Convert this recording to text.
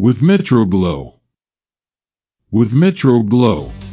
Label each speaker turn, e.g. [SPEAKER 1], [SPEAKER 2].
[SPEAKER 1] With Metroglow. With Metroglow.